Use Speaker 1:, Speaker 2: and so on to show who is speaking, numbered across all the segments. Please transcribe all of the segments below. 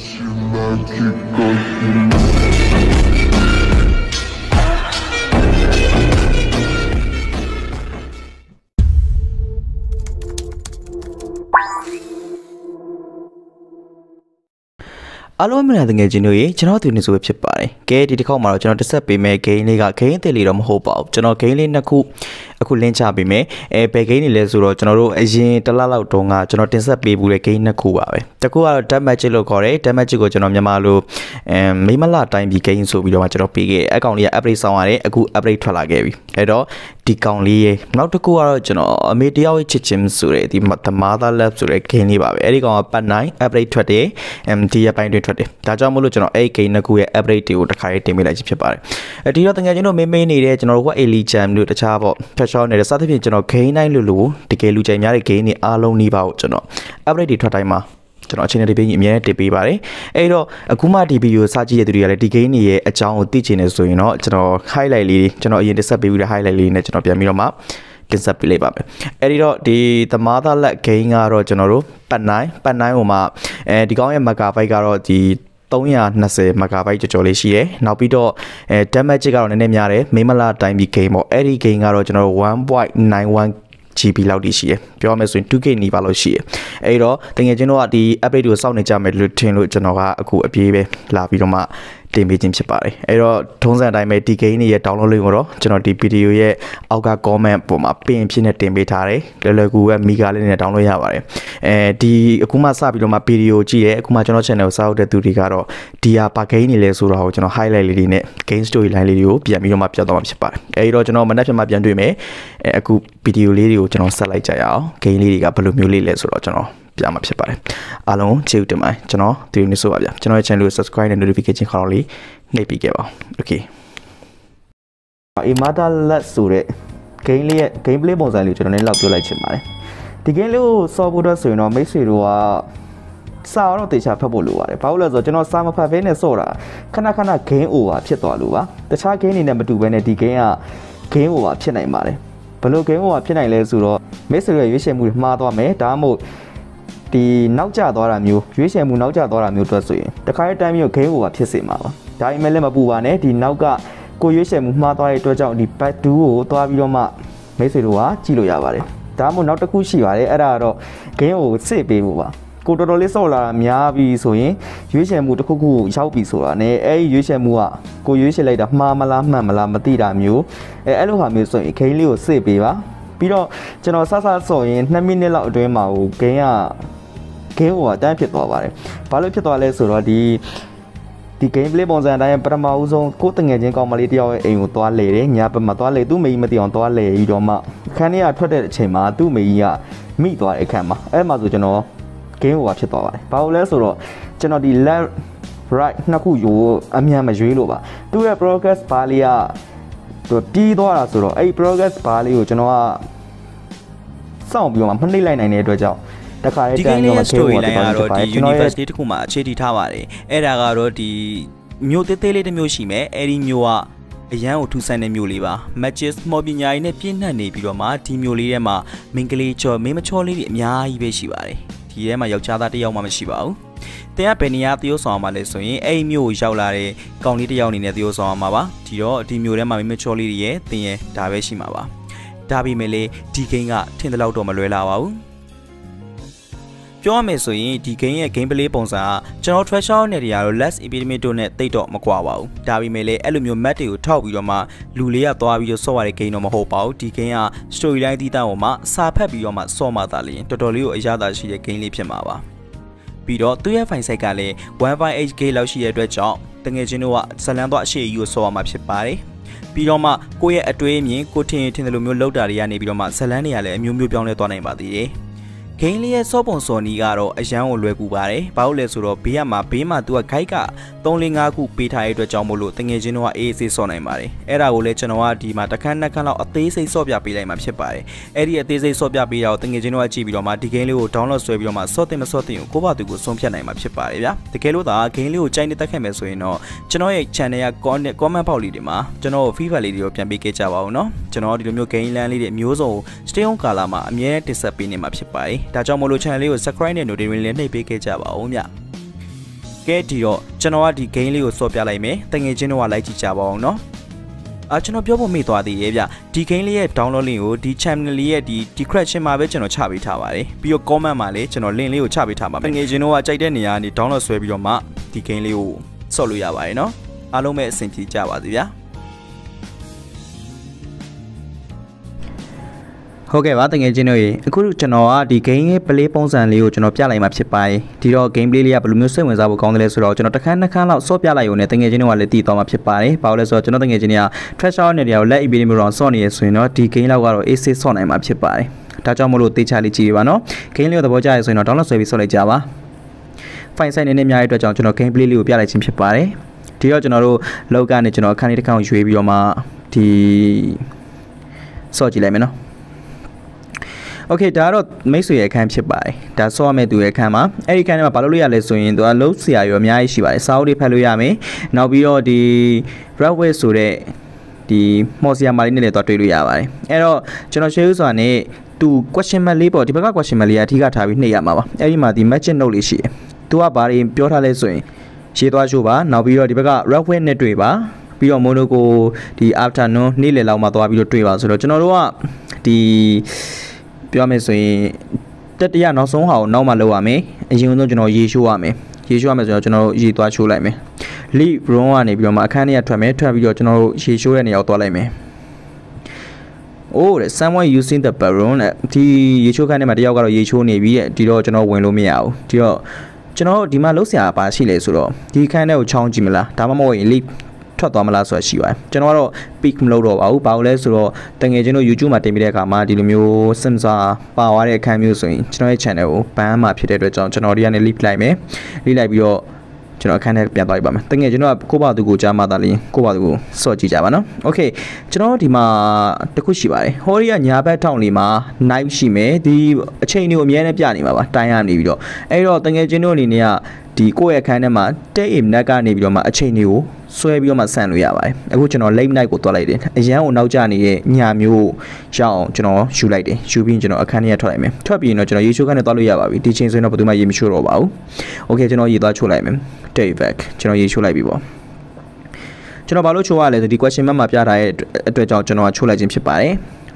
Speaker 1: She like အားလုံးမင်္ဂလာတငယ်ချင်းတို့ရေကျွန်တော်သူနေဆိုပဲဖြစ်ပါတယ်။ကဲဒီတစ်ခေါက်မှာတော့ကျွန်တော်တက်ဆက်ပေးမယ့် game လေးက game အသစ်လေးတော့မဟုတ်ပါဘူး။ကျွန်တော် game လေးနှစ်ခုအခုလင်းချပေးမယ်။အဲဘယ် game တွေလဲဆိုတော့ကျွန်တော်တို့အရင်တစ်လလောက်တုန်းကကျွန်တော်တင်ဆက်ပေးဘူးတဲ့ game နှစ်ခုပါပဲ။တစ်ခုကတော့ Death Magic လို့ခေါ်တယ်။ Death Magic ကိုကျွန်တော်မြန်မာလိုအဲမိမလာတိုင်းပြီး game ဆိုပြီးတော့မှကျွန်တော်ပေးခဲ့အကောင်လေးက upgrade ဆောင်ရတယ်အခု upgrade ထွက်လာခဲ့ပြီ။အဲတော့ဒီကောင်လေးရေနောက်တစ်ခုကတော့ကျွန်တော်အမေတယောက်ရဲ့ချစ်ချင်းဆိုတဲ့ဒီ The Mother Love ဆိုတဲ့ game လေးပါပဲ။အဲဒီကောင်ကပတ်9 upgrade ထွက်တယ်။ MD ရပိုင်းတွင်ထွက်တယ်။ဒါကြောင့်မို့လို့ကျွန်တော်အဲ့ game နှစ်ခုရဲ့ upgrade တွေကိုတစ်ခါရေးတင်ပေးလိုက်ခြင်းဖြစ်ပါတယ်။အဲဒီတော့တကယ်ချင်းတို့မေးမေးနေတဲ့ကျွန်တော်တို့က Elite Jam တို့တခြားပေါ့ Fashion နေတဲ့စသဖြင့်ကျွန်တော် game တိုင်းလို့လို့တကယ်လူကြိုက်များတဲ့ game တွေအားလုံးနှီးပါကိုကျွန်တော် upgrade တွေထွက်တိုင်းမှာကျွန်တော်အချိန်နဲ့ဒီပေးကြီးအများနဲ့တင်ပေးပါတယ်အဲ့တော့အခုမှဒီဗီဒီယိုစကြည့်ရတဲ့သူတွေကလည်းဒီ game တွေရဲ့အကြောင်းကိုသိချင်နေဆိုရင်တော့ကျွန်တော် highlight လေးကျွန်တော်အရင်တက်ဆက်ပေးပြီးတဲ့ highlight လေးနဲ့ကျွန်တော်ပြန်ပြီးတော့မှ တင်ဆက်ပေးလိုက်ပါမယ်အဲ့ဒီတော့ဒီ The Mother Let Game ကတော့ကျွန်တော်တို့ပတ်9ပတ်9ဟိုမှာအဲဒီကောင်းရဲ့ megabyte ကတော့ဒီ320 megabyte ကျော်ကျော်လေးရှိတယ်။နောက်ပြီးတော့အဲ damage ကတော့နည်းနည်းများတယ်။မိမလာတိုင်းပြီး game ပေါ့။အဲ့ဒီ game ကတော့ကျွန်တော်တို့1.91 GB လောက်တိရှိရယ်ပြောရမယ်ဆိုရင် 2K နီးပါလို့ရှိရယ်အဲ့တော့တကယ်ချင်းတော့ဒီ update ကိုစောင့်နေကြမယ်လို့ထင်လို့ကျွန်တော်ကအခုအပြေးပဲလာပြီးတော့မှတင်ပေးခြင်းဖြစ်ပါတယ်အဲ့တော့ထုံးစံအတိုင်းပဲဒီ game ရဲ့ download link ကိုတော့ကျွန်တော်ဒီ video ရဲ့အောက်က comment ပေါ်မှာပင်ဖြစ်နေတင်ပေးထားတယ်လွယ်လွယ်ကူပဲမိဂါလေးနဲ့ download ရပါတယ်အဲဒီအခုမှစပြီးတော့မှ video ကြည့်ရဲအခုမှကျွန်တော် channel ကိုစောက်တဲ့သူတွေကတော့ဒီဟာပါ game နေလဲဆိုတော့ကျွန်တော် highlight လေးတွေနဲ့ game story line လေးတွေကိုပြန်ပြီးတော့မှပြတ်သွားမှာဖြစ်ပါတယ်အဲဒီတော့ကျွန်တော်မနေ့ပြန်မှပြန်တွေ့မယ်အဲအခု video လေးတွေကိုကျွန်တော်ဆက်လိုက်ကြရအောင် game လေးတွေကဘယ်လိုမျိုးလေးလဲဆိုတော့ကျွန်တော်ပြမှာဖြစ်ပါတယ်အားလုံးကျေးဇူးတင်ပါတယ်ကျွန်တော်ဒီနေ့ဆိုပါဗျာကျွန်တော်ရဲ့ channel ကို subscribe နဲ့ notification ခေါင်းလေးနှိပ်ပြီးခဲ့ပါဦး okay အီမာတာလက်ဆိုတဲ့ game လေးရဲ့ gameplay ပုံစံလေးကိုကျွန်တော်လည်းလောက်ပြောလိုက်ချင်ပါတယ်ဒီ game လေးကိုစောဖို့တော့ဆိုရင်တော့မိတ်ဆွေတို့ကစာတော့တေချာဖတ်ဖို့လိုပါတယ်။ဘာလို့လဲဆိုတော့ကျွန်တော်စာမဖတ်ဘဲနဲ့စော့တာခဏခဏ game over ဖြစ်သွားလို့ပါ။တခြား game တွေနဲ့မတူဘဲနဲ့ဒီ game က game over ဖြစ်နိုင်ပါတယ်။ဘယ်လို game over ဖြစ်နိုင်လဲဆိုတော့ မိတ်ဆွေရဲ့ရွေးချယ်မှုတွေမှားသွားမယ်။ဒါမှမဟုတ်ဒီနောက်ကျသွားတာမျိုးရွေးချယ်မှုနောက်ကျသွားတာမျိုးတွက်ဆိုရင်တခါတည်းတိုင်းမျိုး game over ဖြစ်စေမှာပါ။ဒါပေမဲ့လည်းမပူပါနဲ့ဒီနောက်ကကိုရွေးချယ်မှုမှားသွားတဲ့အတွက်ကြောင့်ဒီ back 2ကိုသွားပြီးတော့မှမိတ်ဆွေတို့ကကြည့်လို့ရပါတယ်။ဒါမှမဟုတ်နောက်တစ်ခုရှိပါတယ်အဲ့ဒါကတော့ game ကိုစစ်ပေးဖို့ပါ။ကိုတော်တော်လေးစော့လာတာများပြီဆိုရင်ရွေးချယ်မှုတစ်ခုခုရောက်ပြီဆိုတာ ਨੇ အဲ့ဒီရွေးချယ်မှုကကိုရွေးချယ်လိုက်တာမှားမလားမှန်မလားမသိတာမျိုးအဲအဲ့လိုဟာမျိုးဆိုရင်ဂိမ်းလေးကိုစစ်ပေးပါ ပြီးတော့ကျွန်တော်ဆဆဆော့ရင်2မိနစ်လောက်အတွင်းမှာဟိုဂိမ်းကဂိမ်းဟိုကတန်းဖြစ်သွားပါတယ်ဘာလို့ဖြစ်သွားလဲဆိုတော့ဒီဒီ gameplay ပုံစံအတိုင်းပထမဦးဆုံးကိုတငယ်ချင်းကောင်မလေးတယောက်ရဲ့အိမ်ကိုသွားလေတယ်ညာဘက်မှာသွားလေသူ့မိကြီးမသိအောင်သွားလေပြီးတော့မှခန်းထဲကထွက်တဲ့အချိန်မှာသူ့မိကြီးကမိသွားတဲ့အခန်းမှာအဲ့မှာဆိုကျွန်တော် game over ဖြစ်သွားပါတယ်။ဘာလို့လဲဆိုတော့ကျွန်တော်ဒီ left right နှစ်ခုယူအမြန်မရွေးလို့ပါ။သူ့ရဲ့ progress bar လေးက သူပြီးသွားတာဆိုတော့အဲ့ဒီ progress bar လေးကိုကျွန်တော်ကစောင့်ပြီးတော့မှနှိမ့်လိုက်နိုင်တဲ့အတွက်ကြောင့်တခါလေးတန်းရော
Speaker 2: story line ကတော့ဒီ university တခုမှာအခြေတည်ထားပါတယ်အဲ့ဒါကတော့ဒီမြို့သေးသေးလေးတစ်မျိုးရှိမယ်အဲ့ဒီမြို့ကအရန်ကိုထူဆန်းတဲ့မြို့လေးပါ matches မော်ပညာရေးနဲ့ပြည့်နှက်နေပြီးတော့မှဒီမြို့လေးထဲမှာမင်္ဂလေးချော်မင်းမချော်လေးတွေအများကြီးပဲရှိပါတယ်ဒီထဲမှာယောက်ျားသားတစ်ယောက်မှမရှိပါဘူး တင်ကဘယ်နေရာသရိုးဆောင်အောင်မလဲဆိုရင်အဲ့ဒီမြို့ကိုရောက်လာတဲ့ကောင်လေးတစ်ယောက်အနေနဲ့သရိုးဆောင်အောင်ပါပါဒီတော့ဒီမြို့ထဲမှာမင်းမချော်လေးတွေရဲ့တင်ရဲ့ဒါပဲရှိမှာပါဒါပေမဲ့လေဒီဂိမ်းကထင်တဲ့လောက်တော့မလွယ်လာပါဘူးပြောရမယ်ဆိုရင်ဒီ game ရဲ့ gameplay ပုံစံကကျွန်တော် treasure နယ်တွေကတော့ less epidemic တို့နဲ့တိတ်တော့မကွာပါဘူးဒါပေမဲ့လည်းအဲ့လိုမျိုး map တွေကိုထောက်ပြီးတော့မှလူလေးကသွားပြီးတော့ဆော့ရတဲ့ game တော့မဟုတ်ပါဘူးဒီ game က storyline တီးတန်းပေါ်မှာစာဖတ်ပြီးတော့မှဆော့မှသာလျင်တော်တော်လေးကိုအရသာရှိတဲ့ game လေးဖြစ်မှာပါ ပြီးတော့သူ့ရဲ့ file size ကလည်း 1.8K လောက်ရှိတဲ့အတွက်ကြောင့်တငယ်ချင်းတို့ကဇလန်သွားအရှိအကြီးကိုဆော့ရမှာဖြစ်ပါတယ်ပြီးတော့မှကိုယ့်ရဲ့အတွေးအမြင်ကိုထင်ထင်တယ်လို့မျိုးလောက်တာတွေကနေပြီးတော့မှဇလန်းတွေကလည်းအမျိုးမျိုးပြောင်းလဲသွားနိုင်ပါသေးတယ် ဂိမ်းလေးရဲ့စောပုံစော်နီကတော့အရန်ကိုလွယ်ကူပါတယ်။ဘာလို့လဲဆိုတော့ဘေးကမှာဘေးမှာသူကဂိုက်က3-5ခုပေးထားတဲ့အတွက်ကြောင့်မို့လို့တငယ်ချင်းတို့ကအေးအေးစော်နိုင်ပါတယ်။အဲ့ဒါကိုလည်းကျွန်တော်ကဒီမှာတစ်ခန်းနှစ်ခန်းလောက်အသေးစိတ်စော့ပြပေးလိုက်မှာဖြစ်ပါတယ်။အဲ့ဒီအသေးစိတ်စော့ပြပေးတာကိုတငယ်ချင်းတို့ကကြည့်ပြီးတော့မှဒီဂိမ်းလေးကို download ဆွဲပြီးတော့မှစော့တင်မစော့တင်ကိုကိုယ့်ဘာသူကိုဆုံးဖြတ်နိုင်မှာဖြစ်ပါတယ်ဗျာ။တကယ်လို့သာဂိမ်းလေးကိုကြိုက်နေတက်ခဲ့မယ်ဆိုရင်တော့ကျွန်တော်ရဲ့ channel က comment comment box လေးတွေမှာကျွန်တော် FIFA လေးတွေကိုပြန်ပေးခဲ့ကြပါဦးနော်။ကျွန်တော်ဒီလိုမျိုး game land လေးတွေအမျိုးစုံ stay on ကာလာမှာအမြဲတင်ဆက်ပေးနေမှာဖြစ်ပါတယ်။ဒါကြောင့်မို့လို့ channel လေးကို subscribe နဲ့ notification လေးနှိပ်ပေးခဲ့ကြပါဦးဗျ။ကဲဒီတော့ကျွန်တော်ကဒီ game လေးကိုစော့ပြလိုက်မယ်တငယ်ချင်းတို့ကလိုက်ကြည့်ကြပါအောင်နော်အာကျွန်တော်ပြောဖို့မေ့သွားသေးရဲ့ဗျဒီ game လေးရဲ့ download link ကိုဒီ channel လေးရဲ့ဒီ description မှာပဲကျွန်တော်ချပေးထားပါတယ်ပြီးတော့ comment မှာလည်းကျွန်တော် link လေးကိုချပေးထားပါမယ်ငွေချင်းတို့ကကြိုက်တဲ့နေရာကနေ download ဆွဲပြီးတော့မှဒီ game လေးကိုဆော့လို့ရပါတယ်နော်အားလုံးပဲအဆင်ပြေကြပါစေဗျာ
Speaker 1: ဟုတ်ကဲ့ပါတကယ်ချင်းတို့ရေအခုကျွန်တော်ကဒီ game ရဲ့ play ပုံစံလေးကိုကျွန်တော်ပြလိုက်မှာဖြစ်ပါတယ်ဒီတော့ game play လေးကဘယ်လိုမျိုးစိတ်ဝင်စားဖို့ကောင်းတယ်လဲဆိုတော့ကျွန်တော်တစ်ခါနှစ်ခါလောက်စော့ပြလိုက်ရုံနဲ့တကယ်ချင်းတို့ကလည်းတည်သွားမှာဖြစ်ပါတယ်ဘာလို့လဲဆိုတော့ကျွန်တော်တကယ်ချင်းတွေက treasure နဲ့တရားကိုလက် EPD မျိုးတော့စော့နေရဆိုရင်တော့ဒီ game လောက်ကတော့ AC စော့နိုင်မှာဖြစ်ပါတယ်ဒါကြောင့်မလို့တေချာလေးကြည့်ပါနော် game လေးကိုသဘောကျရဆိုရင်တော့ download ဆွဲပြီးစော့လိုက်ကြပါ file size နည်းနည်းများတဲ့အတွက်ကြောင့်ကျွန်တော် game play လေးကိုပြလိုက်ခြင်းဖြစ်ပါတယ်ဒီတော့ကျွန်တော်တို့လောက်ကနေကျွန်တော်အခန်းလေးတစ်ခါကိုရွေးပြီးတော့မှဒီစော့ကြည့်လိုက်မယ်နော် โอเคဒါကတော့မိတ်ဆွေရဲ့အခန်းဖြစ်ပါတယ်ဒါဆော့ရမယ့်သူရဲ့အခန်းမှာအဲ့ဒီအခန်းထဲမှာဘာလို့လို့ရလဲဆိုရင်သူကလုံးဆရာရောအများကြီးရှိပါတယ်စာအုပ်တွေဖတ်လို့ရမယ်နောက်ပြီးတော့ဒီ Redway ဆိုတဲ့ဒီမော်ဆီယာမာလေးနဲ့လည်းတော့တွေ့လို့ရပါတယ်အဲ့တော့ကျွန်တော်ရှေးဥစွာနဲ့သူ question mark လေးပေါ့ဒီဘက်က question mark လေးကအထူးကထားပြီးနှိပ်ရမှာပါအဲ့ဒီမှာဒီ magic note လေးရှိတယ်သူကဘာတွေပြောထားလဲဆိုရင်ရေးသွားချိုးပါနောက်ပြီးတော့ဒီဘက်က Redway နဲ့တွေ့ပါပြီးတော့ Monaco ဒီ afternoon နေ့လယ်လောက်မှသွားပြီးတော့တွေ့ပါဆိုတော့ကျွန်တော်တို့ကဒီ ပြောမယ်ဆိုရင်တက်တရနောက်ဆုံးဟာကိုနောက်မှလောက်ရမယ်အရင်ဆုံးကျွန်တော်ရေရှိုးရမယ်ရေရှိုးရမယ်ဆိုတော့ကျွန်တော်ရေသွားချိုးလိုက်မယ် lead room ကနေပြီးတော့မှအခန်းထဲကထွက်မယ်ထွက်ပြီးတော့ကျွန်တော်ရေရှိုးတဲ့နေရာကိုသွားလိုက်မယ် Oh the someone using the balloon တဲ့ဒီရေချိုးခန်းထဲမှာတယောက်ကတော့ရေချိုးနေပြီတဲ့ဒီတော့ကျွန်တော်ဝင်လို့မရဘူးဒီတော့ကျွန်တော်ဒီမှာလုံးဆရာပါရှိလေဆိုတော့ဒီခန်းထဲကိုချောင်းကြည့်မလားဒါမှမဟုတ်ရင် lead ထွက်သွားမလားဆိုတာရှိပါတယ်ကျွန်တော်ကတော့ pick မလုပ်တော့ပါဘူးဘာလို့လဲဆိုတော့တငယ်ချင်းတို့ YouTube မှာတင်ပြတဲ့အခါမှာဒီလိုမျိုး sensor ပါသွားတဲ့အခန်းမျိုးဆိုရင်ကျွန်တော်ရဲ့ channel ကို ban မှာဖြစ်တဲ့အတွက်ကြောင့်ကျွန်တော်ဒီကနေ leave လိုက်မယ် leave လိုက်ပြီးတော့ကျွန်တော်အခန်းထဲပြန်သွားပြပါမယ်တကယ်ကျွန်တော်ကကိုပါသူကိုကြားမှသာလျှင်ကိုပါသူကိုစော့ကြည့်ကြပါနော်โอเคကျွန်တော်ဒီမှာတစ်ခုရှိပါတယ်ဟောရီကညာဘက်ထောင်လေးမှာ knife ရှိမယ်ဒီအချိန်တွေကိုအများနဲ့ပြနေမှာပါတိုင်းရနေပြီးတော့အဲ့တော့တကယ်ကျွန်တော်အနေနဲ့ကဒီကိုယ့်ရဲ့အခန်းထဲမှာတဲ့အိမ်နက်ကနေပြီးတော့မှအချိန်တွေကို ဆွဲပြီးတော့မှဆန့်လို့ရပါတယ်အခုကျွန်တော် late night ကိုတွားလိုက်တယ်အရန်ကိုနောက်ကျနေတဲ့ညမျိုးရအောင်ကျွန်တော်ယူလိုက်တယ်ယူပြီးကျွန်တော်အခန်းထဲထွက်လိုက်မယ်ထွက်ပြီးရင်တော့ကျွန်တော်ရေချိုးခန်းထဲတွားလို့ရပါပြီဒီချိန်ဆိုရင်တော့ဘယ်သူမှရေမချိုးတော့ပါဘူး okay ကျွန်တော်ရေသွားချိုးလိုက်မယ် take back ကျွန်တော်ရေချိုးလိုက်ပြီပေါ့ကျွန်တော်ဘာလို့ချိုးရလဲဆိုဒီ question mark မှာပြထားတဲ့အတွက်ကြောင့်ကျွန်တော်ချိုးလိုက်ခြင်းဖြစ်ပါတယ်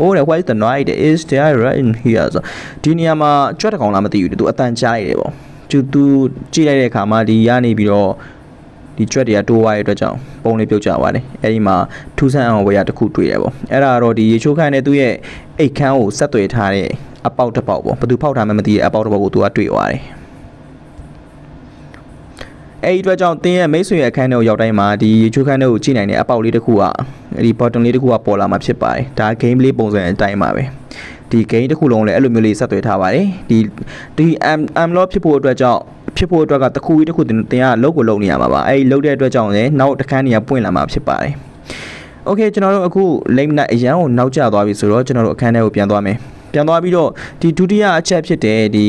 Speaker 1: Oh the why the night is there right in here ဆိုဒီနေရာမှာကြွက်တကောင်လားမသိဘူးသူအတန်ကြားရတယ်ပေါ့သူသူကြည့်လိုက်တဲ့အခါမှာဒီရနေပြီးတော့ ဒီကြွက်တွေကတိုးသွားတဲ့အတွက်ကြောင့်ပုံလေးပြုတ်ကြပါတယ်အဲ့ဒီမှာထူးဆန်းအောင်ဝေရတစ်ခုတွေ့ရပေါ့အဲ့ဒါတော့ဒီရေချိုးခန်းနဲ့သူ့ရဲ့အိတ်ခမ်းကိုဆက်သွယ်ထားတဲ့အပေါက်တစ်ပေါက်ပေါ့ဘယ်သူဖောက်ထားမှမသိတဲ့အပေါက်တစ်ပေါက်ကိုသူကတွေ့သွားတယ်အဲ့ဒီအတွက်ကြောင့်တင်းရဲ့မိတ်ဆွေရဲ့အခန်းထဲကိုရောက်တိုင်းမှာဒီရေချိုးခန်းထဲကိုကြည့်နိုင်တဲ့အပေါက်လေးတစ်ခုကအဲ့ဒီ button လေးတစ်ခုကပေါ်လာမှာဖြစ်ပါတယ်ဒါ game လေးပုံစံအတိုင်းပါပဲဒီ game တစ်ခုလုံးလည်းအဲ့လိုမျိုးလေးဆက်သွယ်ထားပါတယ်ဒီဒီ am am law ဖြစ်ဖို့အတွက်ကြောင့် ဖြစ်ဖို့အတွက်ကတစ်ခုပြီးတစ်ခုတင်ကလုတ်ကိုလုတ်နေရမှာပါအဲ့ဒီလုတ်တဲ့အတွက်ကြောင့်လည်းနောက်တစ်ခန်းနေရာပွင့်လာမှာဖြစ်ပါတယ်โอเคကျွန်တော်တို့အခု late night အရန်ကိုနောက်ကျသွားပြီဆိုတော့ကျွန်တော်တို့အခန်းထဲကိုပြန်သွားမယ်ပြန်သွားပြီးတော့ဒီဒုတိယအချက်ဖြစ်တဲ့ဒီ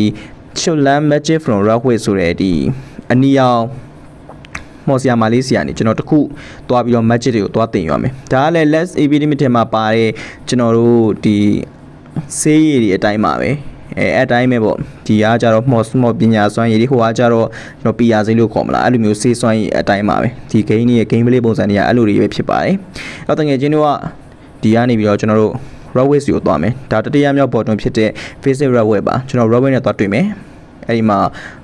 Speaker 1: Chulan Magic from Rockway ဆိုတဲ့ဒီအနီရောင်မော်ဆီယာမာလေးဆီယာနေကျွန်တော်တခုသွားပြီးတော့ magic တွေကိုသွားတင်ရမယ်ဒါကလည်း less AB limited မှာပါတဲ့ကျွန်တော်တို့ဒီဆေးရည်တွေအတိုင်းပါပဲ အဲအတိုင်းပဲပေါ့ဒီကကြတော့ small small ပညာစွမ်းရည်တွေဟိုကကြတော့ကျွန်တော် PR စိလို့ခေါ်မလားအဲ့လိုမျိုးဆေးစွမ်းရည်အတိုင်းပါပဲဒီ game တွေရဲ့ game play ပုံစံတွေကအဲ့လိုတွေပဲဖြစ်ပါတယ်အဲ့တော့တကယ်ချင်းတို့ကဒီကနေပြီးတော့ကျွန်တော်တို့ Rawway စီကိုသွားမယ်ဒါတတိယမြောက်ပေါ်တွင်ဖြစ်တဲ့ Basic Rawway ပါကျွန်တော် Rawway နဲ့သွားတွေ့မယ် အဲ့ဒီမှာ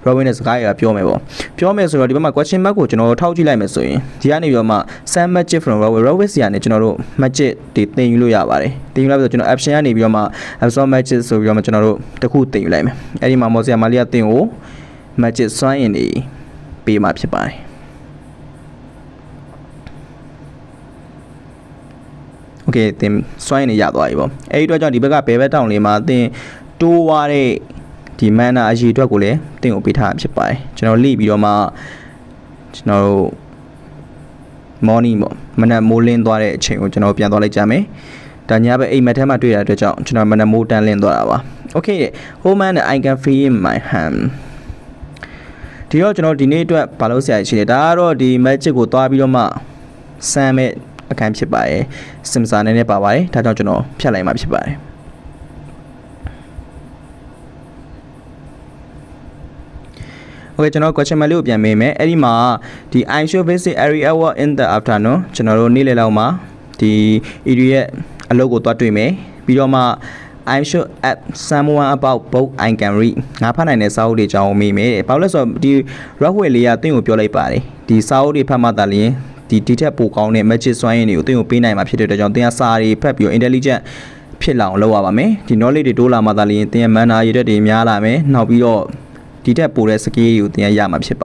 Speaker 1: Robin နဲ့စကားရပြောမယ်ပေါ့ပြောမယ်ဆိုတော့ဒီဘက်မှာ question mark ကိုကျွန်တော်တို့ထောက်ကြည့်လိုက်မယ်ဆိုရင်ဒီကနေပြီးတော့မှ Sam Magic from Robin Robin စီကနေကျွန်တော်တို့ Magic တွေတင်ယူလို့ရပါတယ်တင်ယူလိုက်ပြီးတော့ကျွန်တော် option ကနေပြီးတော့မှ Absorb Magic ဆိုပြီးတော့မှကျွန်တော်တို့တခုတင်ယူလိုက်မယ်အဲ့ဒီမှာ Mosia Malia တင်ကို Magic စွမ်းရင်တွေပေးမှာဖြစ်ပါတယ်โอเคတင်စွမ်းရင်နေရသွားပြီပေါ့အဲ့ဒီတော့ကြောင့်ဒီဘက်ကဘယ်ဘက်တောင်လေးမှာတင်တိုးွားတဲ့ ဒီမန်နာအရေးအတွက်ကိုလည်းတင့်ကိုပေးထားတာဖြစ်ပါတယ်ကျွန်တော်လိပြီးတော့မှကျွန်တော်တို့ morning ပေါ့မနက်မိုးလင်းသွားတဲ့အချိန်ကိုကျွန်တော်ပြန်သွားလိုက်ကြမယ်ဒါညဘက်အိမ်မက်ထဲမှာတွေ့ရတဲ့အတွက်ကြောင့်ကျွန်တော်မနက်မိုးတန်းလင်းသွားတာပါ okay home and i can feel in my hand ဒီတော့ကျွန်တော်ဒီနေ့အတွက်ဘာလို့ဆရာရှိလဲဒါကတော့ဒီ magic ကိုသွားပြီးတော့မှစမ်းမဲ့အခန်းဖြစ်ပါတယ် simsa နဲ့နဲ့ပါပါတယ်ဒါကြောင့်ကျွန်တော်ဖြတ်လိုက်မှာဖြစ်ပါတယ်โอ ဟုတ်ကဲ့ကျွန်တော် question mark လေးကိုပြန်မေးမယ်အဲ့ဒီမှာဒီ I show basic area work in the afternoon ကျွန်တော်တို့နေ့လယ်လောက်မှာဒီ area ရဲ့အလုပ်ကိုတွားတွေ့မယ်ပြီးတော့မှ I should ask someone about both I can read ငါဖတ်နိုင်တဲ့စာအုပ်တွေအကြောင်းမေးမယ်ဘာလို့လဲဆိုတော့ဒီ Rockwell လေးကတင့်ကိုပြောလိုက်ပါတယ်ဒီစာအုပ်တွေဖတ်မှသာလျှင်ဒီဒီထက်ပိုကောင်းတဲ့ magic စွမ်းရည်တွေကိုတင့်ကိုပေးနိုင်မှာဖြစ်တဲ့အတွက်ကြောင့်တင်ကစာတွေဖတ်ပြီးတော့ intelligent ဖြစ်လာအောင်လုပ်ရပါမယ်ဒီ knowledge တွေတိုးလာမှသာလျှင်တင်က manner ရည်တဲ့တွေများလာမယ်နောက်ပြီးတော့ ဒီထက်ပိုတဲ့ skill တွေကိုတင်ရရမှာဖြစ်ပါ